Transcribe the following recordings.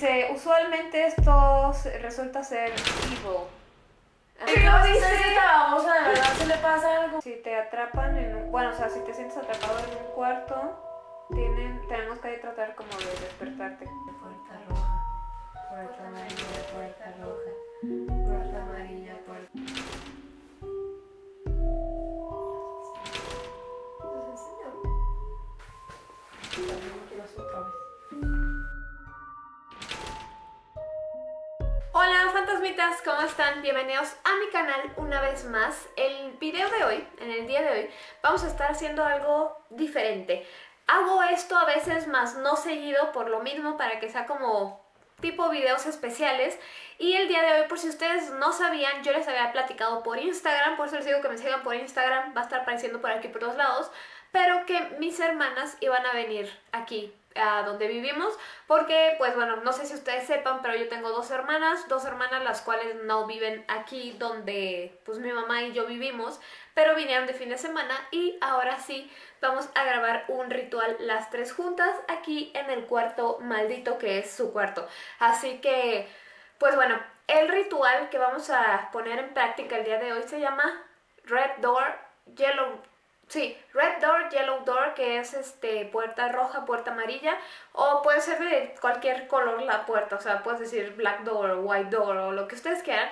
Dice, usualmente esto resulta ser evil. ¿Qué no dices esta babosa? ¿De verdad se le pasa algo? Si te atrapan en un... Bueno, o sea, si te sientes atrapado en un cuarto, tienen, tenemos que tratar como de despertarte. Puerta roja, puerta amarilla, puerta roja, puerta amarilla, puerta... Hola ¿cómo están? Bienvenidos a mi canal una vez más. El video de hoy, en el día de hoy, vamos a estar haciendo algo diferente. Hago esto a veces más no seguido por lo mismo para que sea como tipo videos especiales y el día de hoy por si ustedes no sabían yo les había platicado por Instagram por eso les digo que me sigan por Instagram va a estar apareciendo por aquí por todos lados pero que mis hermanas iban a venir aquí a donde vivimos porque pues bueno no sé si ustedes sepan pero yo tengo dos hermanas dos hermanas las cuales no viven aquí donde pues mi mamá y yo vivimos pero vinieron de fin de semana y ahora sí vamos a grabar un ritual las tres juntas aquí en el cuarto maldito que es su cuarto. Así que pues bueno el ritual que vamos a poner en práctica el día de hoy se llama Red Door Yellow Sí, Red Door, Yellow Door, que es este puerta roja, puerta amarilla, o puede ser de cualquier color la puerta, o sea, puedes decir Black Door White Door o lo que ustedes quieran,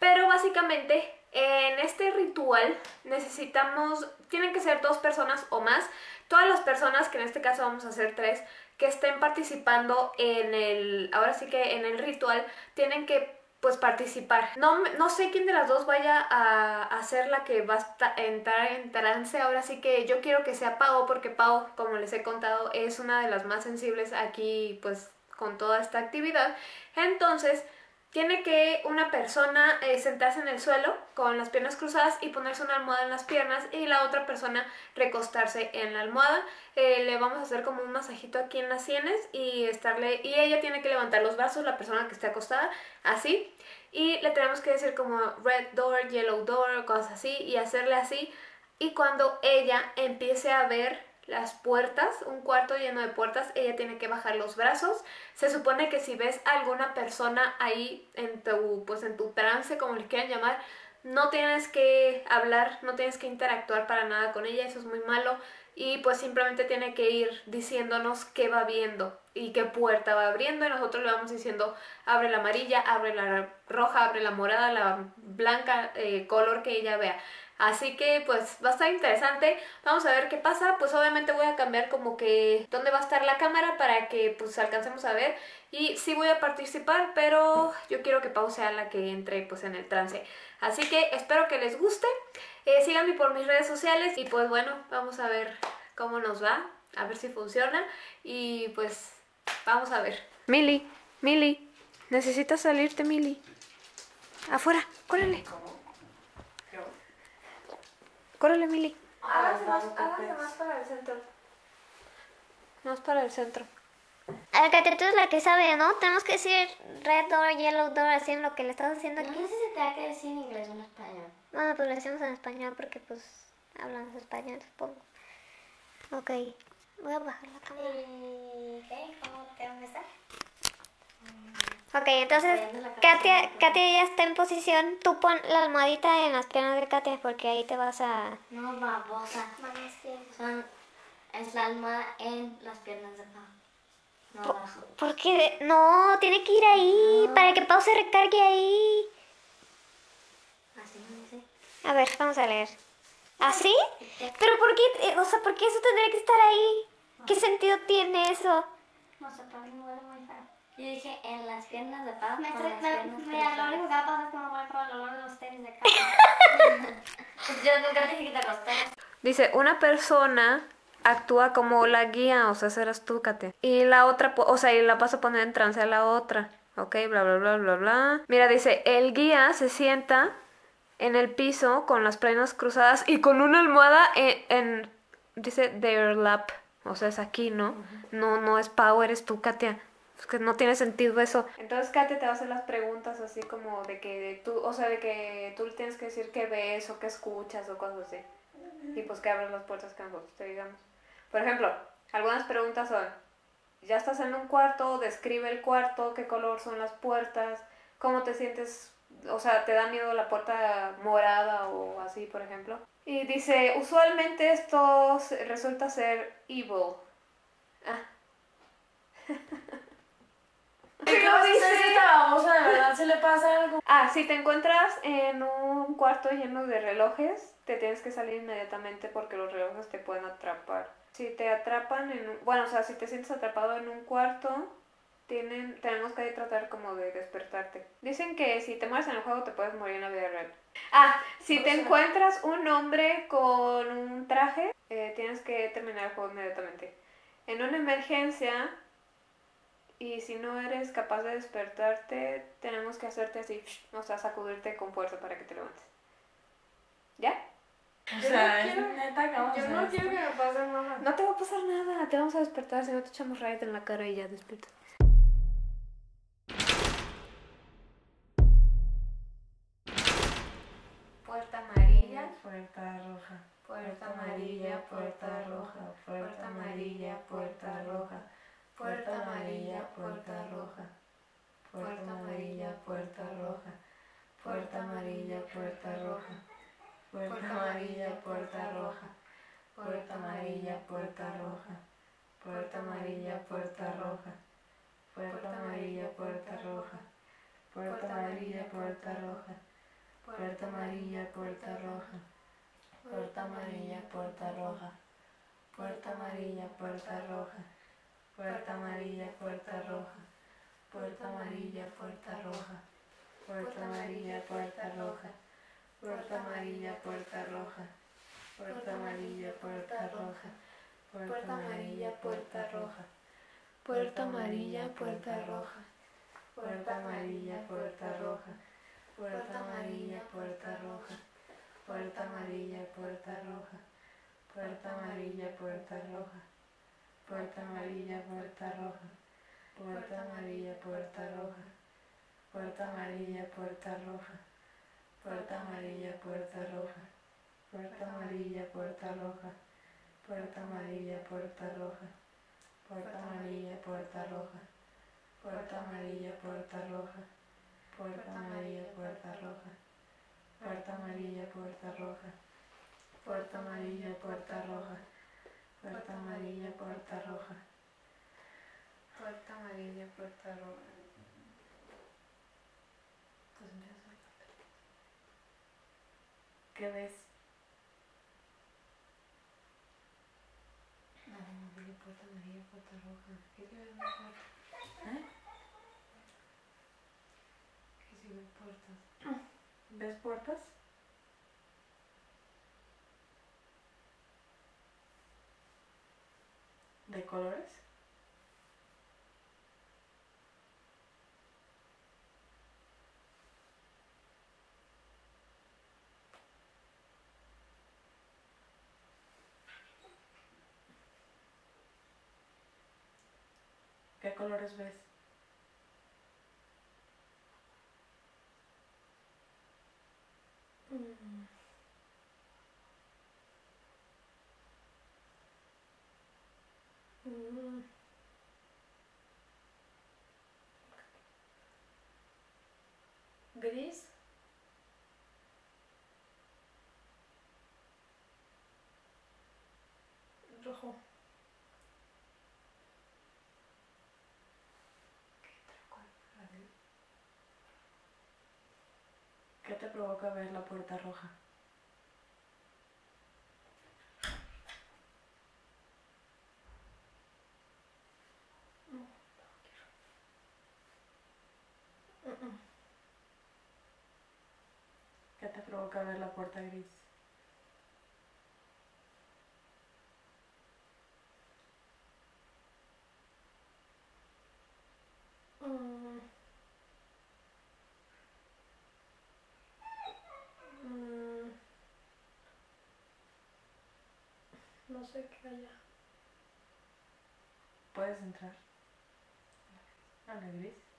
pero básicamente en este ritual necesitamos, tienen que ser dos personas o más, todas las personas, que en este caso vamos a hacer tres, que estén participando en el, ahora sí que en el ritual, tienen que pues participar. No, no sé quién de las dos vaya a, a ser la que va a entrar en trance. Ahora sí que yo quiero que sea Pau, porque Pau, como les he contado, es una de las más sensibles aquí, pues con toda esta actividad. Entonces, tiene que una persona eh, sentarse en el suelo con las piernas cruzadas y ponerse una almohada en las piernas y la otra persona recostarse en la almohada. Eh, le vamos a hacer como un masajito aquí en las sienes y estarle y ella tiene que levantar los brazos, la persona que esté acostada, así. Y le tenemos que decir como red door, yellow door, cosas así y hacerle así. Y cuando ella empiece a ver las puertas, un cuarto lleno de puertas, ella tiene que bajar los brazos. Se supone que si ves a alguna persona ahí en tu, pues en tu trance, como le quieran llamar, no tienes que hablar, no tienes que interactuar para nada con ella, eso es muy malo. Y pues simplemente tiene que ir diciéndonos qué va viendo y qué puerta va abriendo. Y nosotros le vamos diciendo, abre la amarilla, abre la roja, abre la morada, la blanca, eh, color que ella vea. Así que pues va a estar interesante. Vamos a ver qué pasa. Pues obviamente voy a cambiar como que dónde va a estar la cámara para que pues alcancemos a ver. Y sí voy a participar, pero yo quiero que Pau sea la que entre pues en el trance. Así que espero que les guste. Eh, síganme por mis redes sociales y pues bueno, vamos a ver cómo nos va. A ver si funciona. Y pues vamos a ver. Mili, Mili, necesitas salirte, Mili. Afuera, córrele. Córrele, Mili. Hágase más, hágase más para el centro. Más para el centro. A tú eres la que sabe, ¿no? Tenemos que decir red door, yellow door, así en lo que le estás haciendo No aquí. sé si se te da que decir en inglés o en español. Bueno, pues lo decimos en español porque pues hablamos español, supongo. Ok, voy a bajar la cámara. ¿Y qué? ¿Cómo qué dónde está? Ok, entonces Katia, Katia ya está en posición. Tú pon la almohadita en las piernas de Katia porque ahí te vas a... No, babosa. Son, es la almohada en las piernas de Pau. No abajo. Porque no, tiene que ir ahí para que Pau se recargue ahí. Así no dice. A ver, vamos a leer. ¿Así? Pero ¿por qué? eh, O sea, ¿por qué eso tendría que estar ahí? ¿Qué sentido tiene eso? No sé, para mí me muy feo. Yo dije en las piernas de Pau. Me las me- Mira, lo único que va a pasar es que me voy a probar el olor de los tenis de acá. Pues yo nunca te dije que te acostaras. Dice, una persona actúa como la guía, o sea, serás tú, Katia. Y la otra, po- o sea, y la paso a poner en trance a la otra. Ok, bla, bla, bla, bla, bla. Mira, dice, el guía se sienta en el piso con las piernas cruzadas y con una almohada en, en- dice, their lap. O sea, es aquí, ¿no? No, no es Pau, eres tú, Katia. Es que no tiene sentido eso. Entonces Katia te va a hacer las preguntas así como de que tú, o sea, de que tú le tienes que decir qué ves o qué escuchas o cosas así. Y pues que abres las puertas que nosotros te digamos. Por ejemplo, algunas preguntas son, ya estás en un cuarto, describe el cuarto, qué color son las puertas, cómo te sientes, o sea, te da miedo la puerta morada o así, por ejemplo. Y dice, usualmente esto resulta ser evil. Ah. ¿Qué dice? Esta babosa de verdad se le pasa algo. Ah, si te encuentras en un cuarto lleno de relojes, te tienes que salir inmediatamente porque los relojes te pueden atrapar. Si te atrapan en un... Bueno, o sea, si te sientes atrapado en un cuarto, tienen, tenemos que tratar como de despertarte. Dicen que si te mueres en el juego te puedes morir en la vida real. Ah, si te encuentras un hombre con un traje, eh, tienes que terminar el juego inmediatamente. En una emergencia, y si no eres capaz de despertarte, tenemos que hacerte así, o sea, sacudirte con fuerza para que te levantes. ¿Ya? O sea, Yo no quiero que me pase nada. No te va a pasar nada, te vamos a despertar, si no te echamos rayos en la cara y ya despierta. Puerta amarilla, Puerta roja. puerta amarilla, puerta roja, puerta amarilla, puerta roja, puerta amarilla, puerta roja, puerta amarilla, puerta roja, puerta amarilla, puerta roja, puerta amarilla, puerta roja, puerta amarilla, puerta roja, puerta amarilla, puerta roja, puerta amarilla, puerta roja, puerta amarilla, puerta roja, puerta amarilla, puerta roja. Puerta amarilla, puerta roja. Puerta amarilla, puerta roja. Puerta amarilla, puerta roja. Puerta amarilla, puerta roja. Puerta amarilla, puerta roja. Puerta amarilla, puerta roja. Puerta amarilla, puerta roja. Puerta amarilla, puerta roja. Puerta amarilla, puerta roja. Puerta amarilla, puerta roja. Puerta amarilla, puerta roja. Puerta amarilla, puerta roja. Puerta amarilla, puerta roja. Puerta amarilla, puerta roja. Puerta amarilla, puerta roja. Puerta amarilla, puerta roja. Puerta amarilla, puerta roja. Puerta amarilla, puerta roja. Puerta amarilla, puerta roja. Puerta amarilla, puerta roja. Puerta amarilla, puerta roja. Puerta amarilla, puerta roja. Puerta amarilla, puerta roja. Puerta amarilla, puerta roja. Puerta amarilla, puerta roja. Puerta amarilla, puerta roja. Pues. ¿Qué ves? Amarilla, puerta amarilla, puerta roja. ¿Qué se ve en la puerta? ¿Eh? ¿Qué se ve puertas? ¿Ves puertas? ¿De colores? ¿Qué colores ves? Mm. Mm. Rojo. ¿Qué te provoca ver la puerta roja? tengo que abrir la puerta gris. Mm. Mm. No sé qué hay allá. ¿Puedes entrar? A la gris.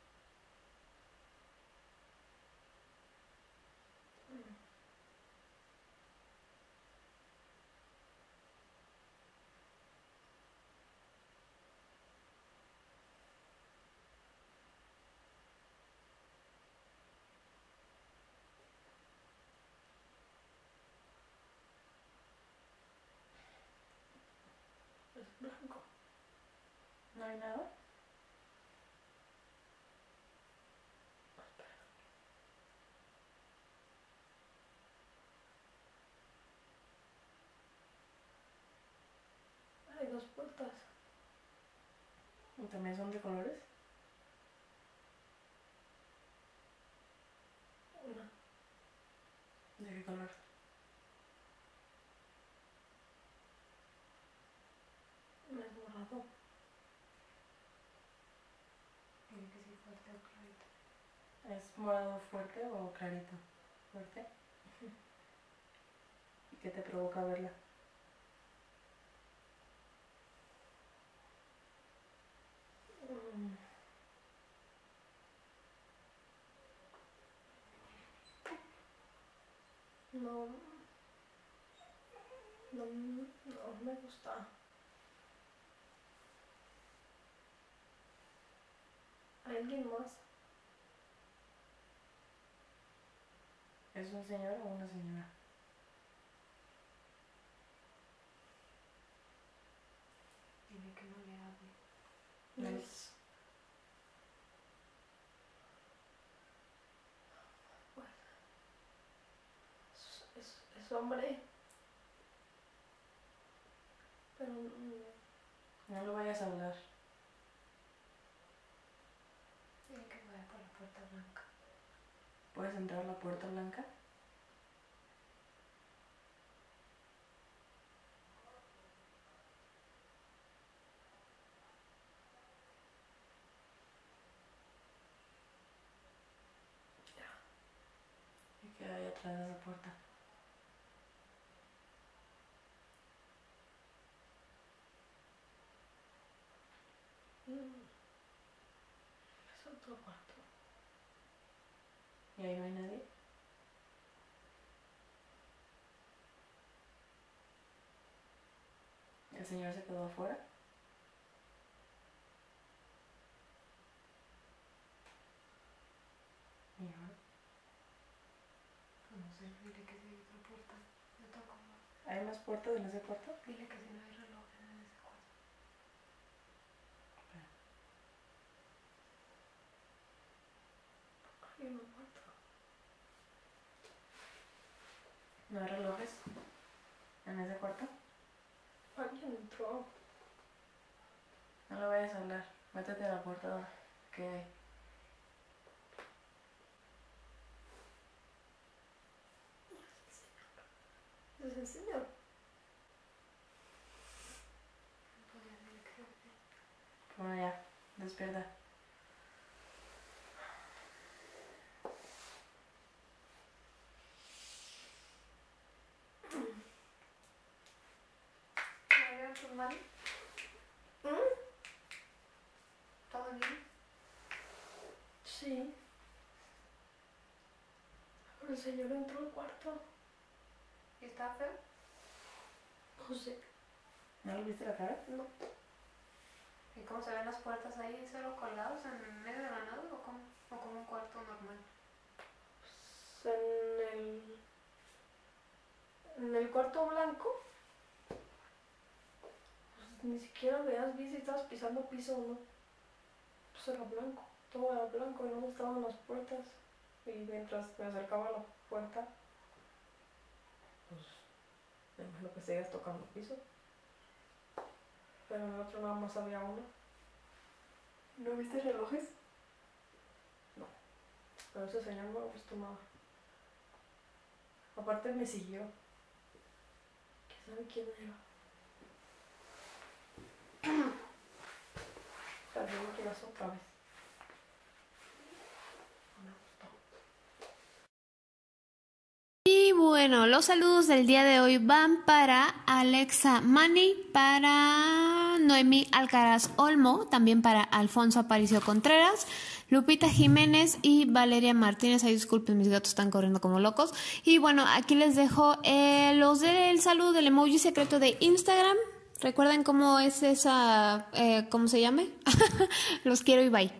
¿No hay nada? Hay dos puertas. ¿Y también son de colores? ¿De qué color? Una es morado. Tiene que ser fuerte o clarito. ¿Es morado fuerte o clarito? ¿Fuerte? ¿Y qué te provoca verla? Mm. No, no, no me gusta. ¿Alguien más? ¿Es un señor o una señora? Tiene que no le hable. Es... Es, es, es hombre. Pero no lo vayas a hablar. Tiene que vaya por la puerta blanca. ¿Puedes entrar a la puerta blanca? ¿Y qué hay atrás de esa puerta? Mm. Es otro cuarto. ¿Y ahí no hay nadie? ¿El señor se quedó afuera? ¿Y ahora? No sé, dile que si hay otra puerta. Yo toco más. ¿Hay más puertas en ese cuarto? Dile que si no hay reloj en ese cuarto. Hay una puerta. ¿No hay relojes en ese cuarto? Alguien entró. No lo vayas a hablar. Métete a la puerta. ¿Qué hay? ¿Es el señor? Que. Bueno, ya. Despierta. ¿Me vieron tus manos? ¿Todo bien? Sí. Pero el señor entró al cuarto. ¿Y está feo? No sé. ¿No le viste la cara? No. ¿Y cómo se ven las puertas ahí, solo colgados en medio de la nada o como, o como un cuarto normal? Pues en el. En el cuarto blanco. Ni siquiera veas bien si estabas pisando piso o no. Pues era blanco. Todo era blanco y no estaban las puertas. Y mientras me acercaba a la puerta, pues me imagino que seguías tocando piso. Pero en el otro nada más había uno. ¿No viste relojes? No. Pero ese señor me gustó nada. Aparte me siguió. ¿Quién sabe quién era? Y bueno, los saludos del día de hoy van para Alexa Mani, para Noemi Alcaraz Olmo, también para Alfonso Aparicio Contreras, Lupita Jiménez y Valeria Martínez. Ay, disculpen, mis gatos están corriendo como locos. Y bueno, aquí les dejo eh, los del saludo del emoji secreto de Instagram. Recuerden cómo es esa, eh, ¿cómo se llame? los quiero y bye.